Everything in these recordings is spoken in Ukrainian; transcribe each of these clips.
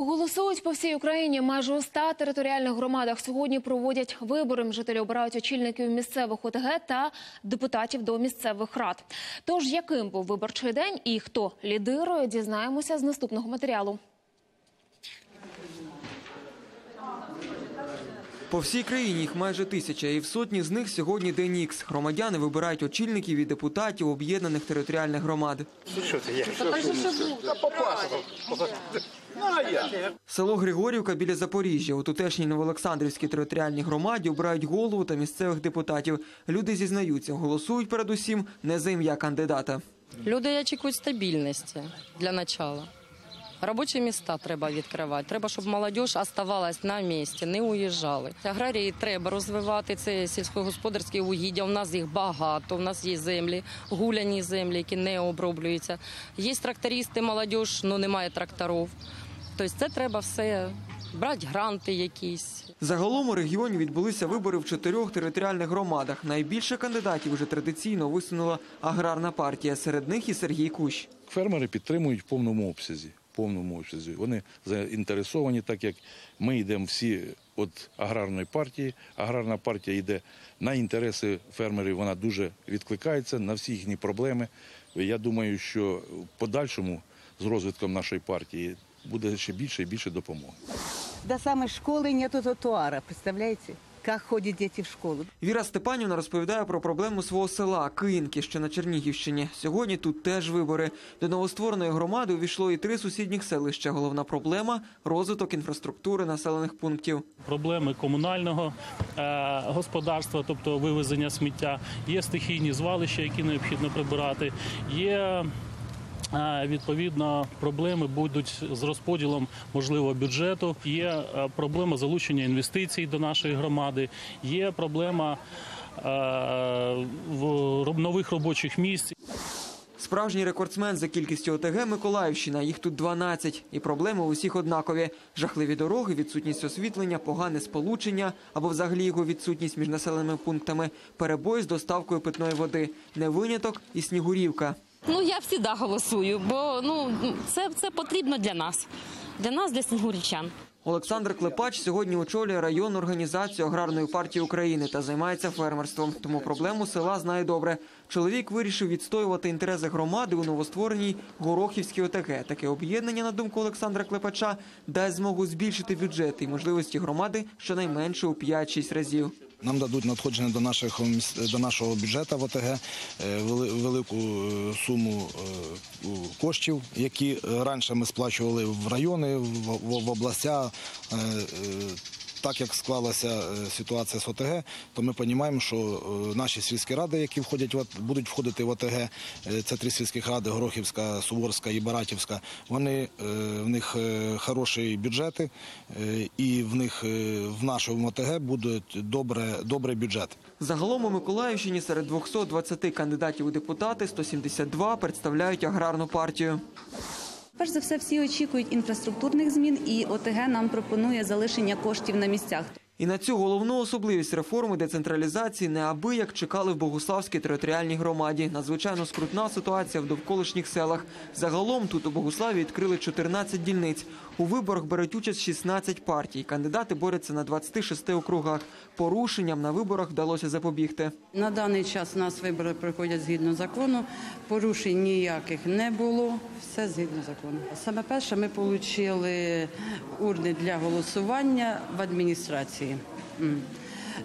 Голосують по всій Україні. Майже у ста територіальних громадах сьогодні проводять вибори. Жителі обирають очільників місцевих ОТГ та депутатів до місцевих рад. Тож яким був виборчий день і хто лідирує, дізнаємося з наступного матеріалу. По всій країні їх майже тисяча, і в сотні з них сьогодні день ікс. Громадяни вибирають очільників і депутатів об'єднаних територіальних громад. Село Григорівка біля Запоріжжя. У тутешній Новоолександрівській територіальній громаді обирають голову та місцевих депутатів. Люди зізнаються, голосують передусім не за ім'я кандидата. Люди очікують стабільності для начала. Робочі міста треба відкривати. Треба, щоб молодь оставалась на місці, не уїжджали. Аграрії треба розвивати. Це сільськогосподарські угіддя. У нас їх багато. У нас є землі, гуляні землі, які не оброблюються. Є трактористи, молодь, але немає тракторів. Тобто це треба все брати гранти якісь. Загалом у регіоні відбулися вибори в чотирьох територіальних громадах. Найбільше кандидатів вже традиційно висунула аграрна партія. Серед них і Сергій Кущ. Фермери підтримують в повному обсязі. Повному обсязі. Вони заінтересовані, так як ми йдемо всі від аграрної партії. Аграрна партія йде на інтереси фермерів, вона дуже відкликається на всі їхні проблеми. Я думаю, що в подальшому з розвитком нашої партії буде ще більше і більше допомоги. До самой школы нету тротуара, представляете? Как ходят дети в школу. Віра Степанівна розповідає про проблему свого села Київки, що на Чернігівщині. Сьогодні тут теж вибори. До новоствореної громади увійшло і три сусідніх селища. Головна проблема розвиток інфраструктури населених пунктів. проблеми комунального е, господарства, тобто вивезення сміття, є стихійні звалища, які необхідно прибирати. Є Відповідно, проблеми будуть з розподілом можливо бюджету. Є е, проблема залучення інвестицій до нашої громади. Є проблема е, в нових робочих місць. Справжній рекордсмен за кількістю ОТГ Миколаївщина. Їх тут 12. І проблеми усіх однакові: жахливі дороги, відсутність освітлення, погане сполучення або взагалі його відсутність між населеними пунктами, перебої з доставкою питної води, не виняток і снігурівка. Ну я завжди голосую, бо ну це, це потрібно для нас, для нас, для снігурічан. Олександр Клепач сьогодні очолює районну організацію аграрної партії України та займається фермерством. Тому проблему села знає добре. Чоловік вирішив відстоювати інтереси громади у новоствореній Горохівській ОТГ. Таке об'єднання, на думку Олександра Клепача, дасть змогу збільшити бюджет і можливості громади щонайменше у 5-6 разів. Нам дадуть надходження до наших до нашого бюджету в ОТГ е, вели- велику е, суму е, коштів, які раніше ми сплачували в райони, в, в, в областя. Так як склалася е, ситуація з ОТГ, то ми розуміємо, що е, наші сільські ради, які входять будуть входити в ОТГ, е, це три сільських ради: Горохівська, Суворська і Баратівська. Вони в них хороші бюджети, і в них в нашому ОТГ буде добре, добрий бюджет. Загалом у Миколаївщині серед 220 кандидатів у депутати 172 представляють аграрну партію. Перш за все, всі очікують інфраструктурних змін, і ОТГ нам пропонує залишення коштів на місцях. І на цю головну особливість реформи децентралізації неабияк чекали в Богуславській територіальній громаді. Надзвичайно скрутна ситуація в довколишніх селах. Загалом тут у Богуславі відкрили 14 дільниць. У виборах беруть участь 16 партій. Кандидати борються на 26 округах. Порушенням на виборах вдалося запобігти. На даний час нас вибори проходять згідно закону. Порушень ніяких не було. Все згідно закону. Саме перше, ми отримали урни для голосування в адміністрації. М.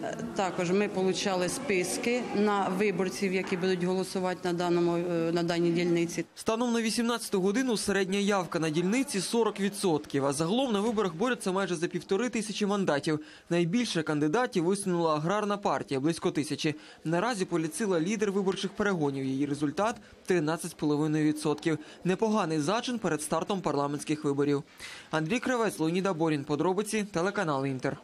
Е, Також ми отримали списки на виборців, які будуть голосувати на даному е, на даній дільниці. Станом на 18 годину середня явка на дільниці 40%, а загалом на виборах борються майже за півтори тисячі мандатів. Найбільше кандидатів висунула аграрна партія – близько тисячі. Наразі поліцила лідер виборчих перегонів. Її результат – 13,5%. Непоганий зачин перед стартом парламентських виборів. Андрій Кравець, Леоніда Борін. Подробиці, телеканал «Інтер».